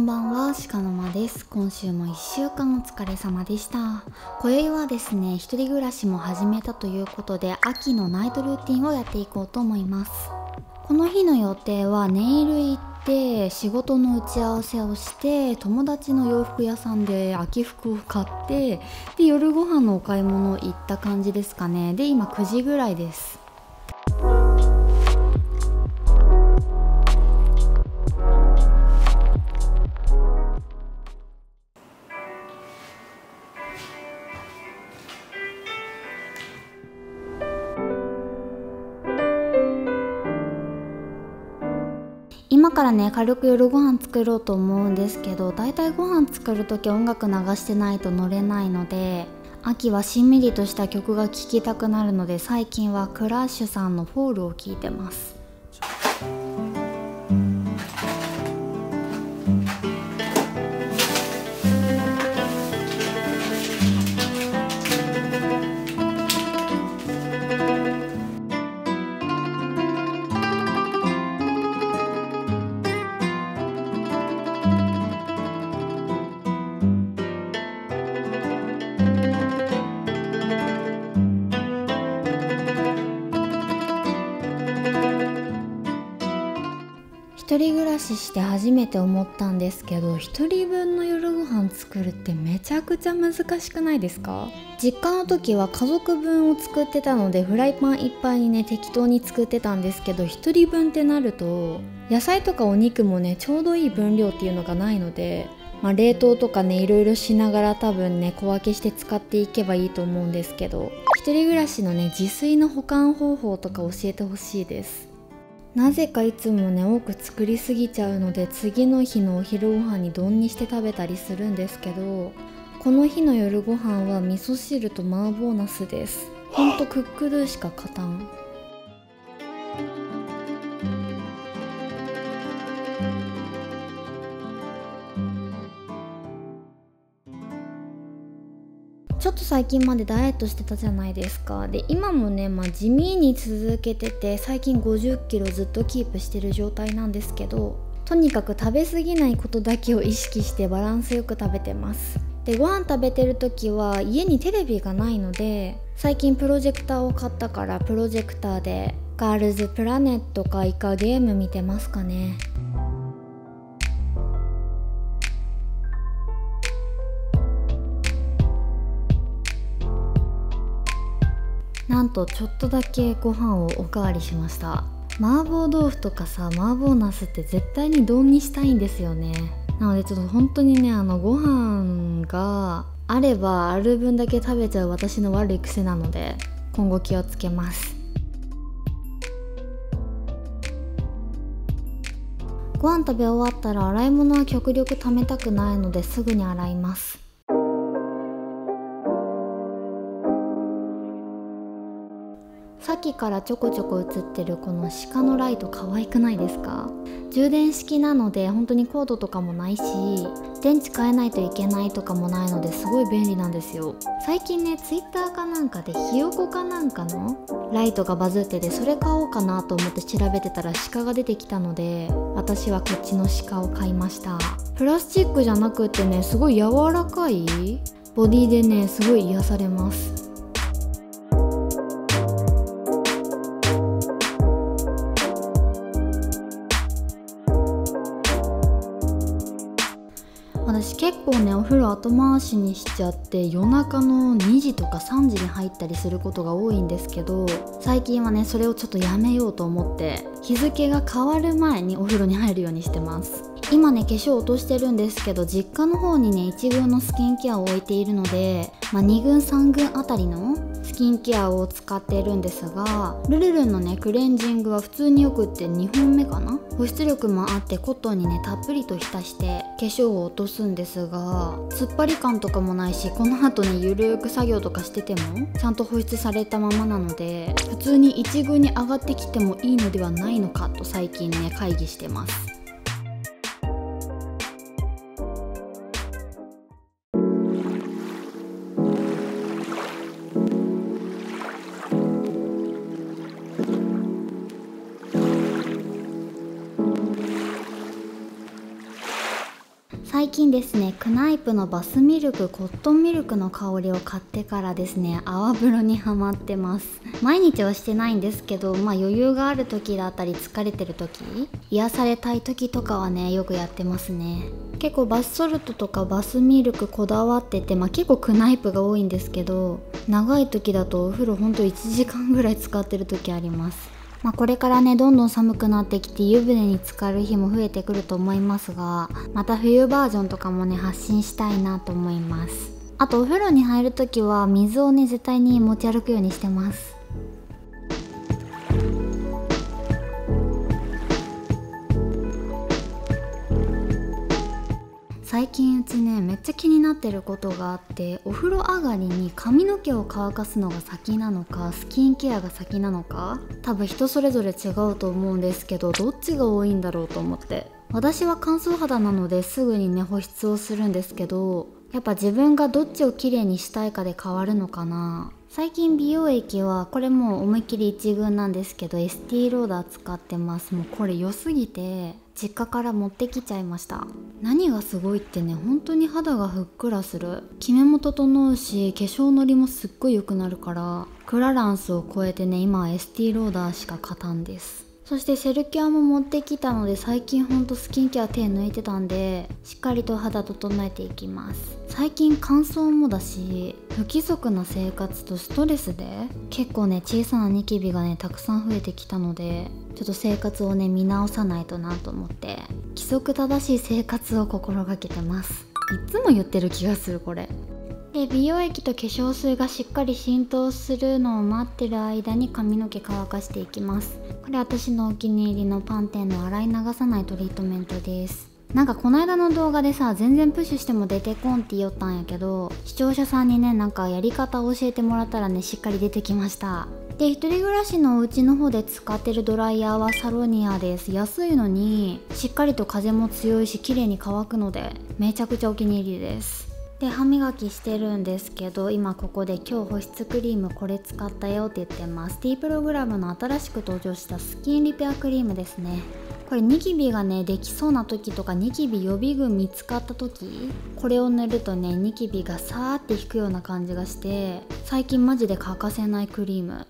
んばんは鹿の間です。今週も1週間お疲れ様でした。今宵はですね一人暮らしも始めたということで秋のナイトルーティンをやっていこうと思います。この日の予定はネイル行って仕事の打ち合わせをして友達の洋服屋さんで秋服を買ってで夜ご飯のお買い物行った感じですかね。で今9時ぐらいです。今からね軽く夜ご飯作ろうと思うんですけどだいたいご飯作る時音楽流してないと乗れないので秋はしんみりとした曲が聴きたくなるので最近はクラッシュさんの「フォール」を聴いてます。して初めて思ったんですけど一人分の夜ご飯作るってめちゃくちゃ難しくないですか？実家の時は家族分を作ってたのでフライパンいっぱいにね適当に作ってたんですけど一人分ってなると野菜とかお肉もねちょうどいい分量っていうのがないのでまあ、冷凍とかねいろいろしながら多分ね小分けして使っていけばいいと思うんですけど一人暮らしのね自炊の保管方法とか教えてほしいです。なぜかいつもね多く作りすぎちゃうので次の日のお昼ご飯に丼にして食べたりするんですけどこの日の夜ご飯は味噌汁と麻婆茄子です。ほんとクックドゥしか勝たん。ょっと最近までダイエットしてたじゃないですか。で今もね、まあ、地味に続けてて最近5 0キロずっとキープしてる状態なんですけどとにかく食べ過ぎないことだけを意識してバランスよく食べてます。でご飯食べてる時は家にテレビがないので最近プロジェクターを買ったからプロジェクターでガールズプラネットかイカゲーム見てますかね。なんとちょっとだけご飯をおかわりしました。麻婆豆腐とかさ麻婆ナスって絶対に丼にしたいんですよね。なのでちょっと本当にねあのご飯があればある分だけ食べちゃう私の悪い癖なので今後気をつけます。ご飯食べ終わったら洗い物は極力ためたくないのですぐに洗います。きからちょこちょこ映ってるこの鹿のライト可愛くないですか？充電式なので本当にコードとかもないし電池変えないといけないとかもないのですごい便利なんですよ。最近ね Twitter かなんかでひよこかなんかのライトがバズっててそれ買おうかなと思って調べてたら鹿が出てきたので私はこっちの鹿を買いました。プラスチックじゃなくってねすごい柔らかいボディでねすごい癒されます。結構ねお風呂後回しにしちゃって夜中の2時とか3時に入ったりすることが多いんですけど最近はねそれをちょっとやめようと思って日付が変わる前にお風呂に入るようにしてます。今ね化粧落としてるんですけど実家の方にね1軍のスキンケアを置いているので、まあ、2軍3軍あたりのスキンケアを使っているんですがルルルンのねクレンジングは普通によくって2本目かな？保湿力もあってコットンにねたっぷりと浸して化粧を落とすんですが突っ張り感とかもないしこの後ねゆるーく作業とかしててもちゃんと保湿されたままなので普通に1軍に上がってきてもいいのではないのかと最近ね会議してます。最近ですねクナイプのバスミルクコットンミルクの香りを買ってからですね泡風呂にはまってます。毎日はしてないんですけどまあ余裕がある時だったり疲れてる時癒されたい時とかはねよくやってますね。結構バスソルトとかバスミルクこだわっててまあ結構クナイプが多いんですけど長い時だとお風呂ほんと1時間ぐらい使ってる時あります。まあ、これからねどんどん寒くなってきて湯船に浸かる日も増えてくると思いますがまた冬バージョンとかもね発信したいなと思います。あとお風呂に入る時は水をね絶対に持ち歩くようにしてます。最近うちねめっちゃ気になってることがあってお風呂上がりに髪の毛を乾かすのが先なのかスキンケアが先なのか多分人それぞれ違うと思うんですけどどっちが多いんだろうと思って。私は乾燥肌なのですぐにね保湿をするんですけどやっぱ自分がどっちをきれいにしたいかで変わるのかな。最近美容液はこれもう思いっきり一軍なんですけどエスティローダー使ってます。もうこれ良すぎて実家から持ってきちゃいました。何がすごいってね本当に肌がふっくらする。キメも整うし化粧のりもすっごい良くなるからクラランスを超えてね今はエスティローダーしか勝たんです。そしてセルキュアも持ってきたので最近ほんとスキンケア手抜いてたんでしっかりと肌整えていきます。最近乾燥もだし不規則な生活とストレスで結構ね小さなニキビがねたくさん増えてきたのでちょっと生活をね見直さないとなと思って規則正しい生活を心がけてます。いつも言ってる気がするこれ。で美容液と化粧水がしっかり浸透するのを待ってる間に髪の毛乾かしていきます。れ私のお気に入りのパンテンの洗い流さないトリートメントです。なんかこの間の動画でさ全然プッシュしても出てこんって言おったんやけど視聴者さんにねなんかやり方を教えてもらったらねしっかり出てきました。で一人暮らしのお家の方で使ってるドライヤーはサロニアです。安いのにしっかりと風も強いし綺麗に乾くのでめちゃくちゃお気に入りです。で歯磨きしてるんですけど今ここで今日保湿クリームこれ使ったよって言ってます。T プログラムの新しく登場したスキンリペアクリームですね。これニキビがねできそうな時とかニキビ予備軍見つかった時これを塗るとねニキビがさーって引くような感じがして最近マジで欠かせないクリーム。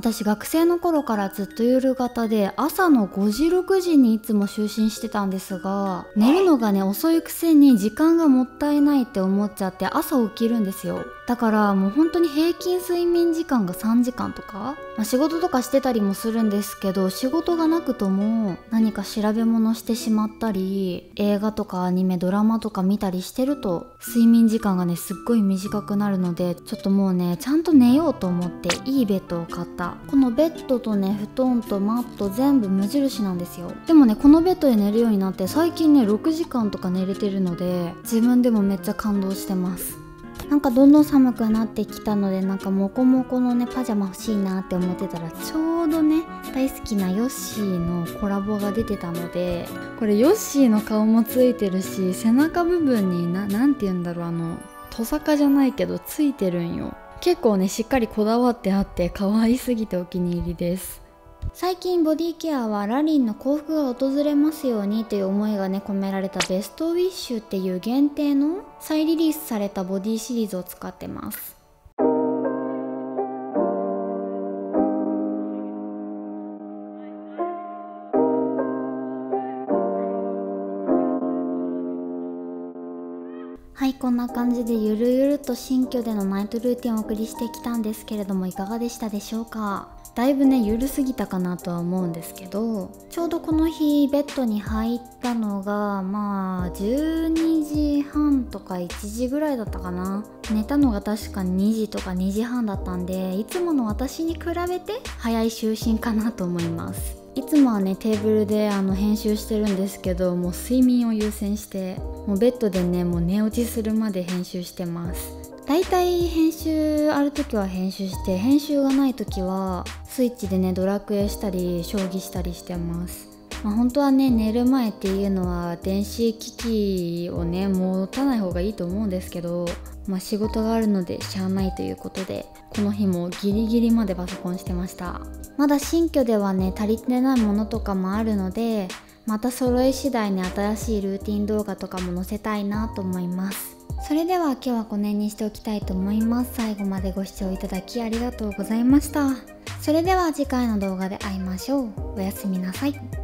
私学生の頃からずっと夜型で朝の5時6時にいつも就寝してたんですが寝るのがね遅いくせに時間がもったいないって思っちゃって朝起きるんですよ。だからもう本当に平均睡眠時間が3時間とか、まあ、仕事とかしてたりもするんですけど仕事がなくとも何か調べ物してしまったり映画とかアニメドラマとか見たりしてると睡眠時間がねすっごい短くなるのでちょっともうねちゃんと寝ようと思っていいベッドを買った。このベッドとね布団とマット全部無印なんですよ。でもねこのベッドで寝るようになって最近ね6時間とか寝れてるので自分でもめっちゃ感動してます。なんかどんどん寒くなってきたのでなんかモコモコのねパジャマ欲しいなって思ってたらちょうどね大好きなヨッシーのコラボが出てたのでこれヨッシーの顔もついてるし背中部分にな何て言うんだろうあのトサカじゃないけどついてるんよ。結構ねしっかりこだわってあって可愛すぎてお気に入りです。最近ボディケアはラリンの幸福が訪れますようにという思いがね込められたベストウィッシュっていう限定の再リリースされたボディシリーズを使ってます。はいこんな感じでゆるゆると新居でのナイトルーティンをお送りしてきたんですけれどもいかがでしたでしょうか？だいぶねゆるすぎたかなとは思うんですけどちょうどこの日ベッドに入ったのがまあ12時半とか1時ぐらいだったかな。寝たのが確か2時とか2時半だったんでいつもの私に比べて早い就寝かなと思います。いつもはねテーブルであの編集してるんですけどもう睡眠を優先してもうベッドでねもう寝落ちするまで編集してます。大体編集ある時は編集して編集がない時はスイッチでねドラクエしたり将棋したりしてます。まあ、本当はね寝る前っていうのは電子機器をね持たない方がいいと思うんですけど、まあ、仕事があるのでしゃあないということでこの日もギリギリまでパソコンしてました。まだ新居ではね足りてないものとかもあるのでまた揃い次第に新しいルーティン動画とかも載せたいなと思います。それでは今日はこの辺にしておきたいと思います。最後までご視聴いただきありがとうございました。それでは次回の動画で会いましょう。おやすみなさい。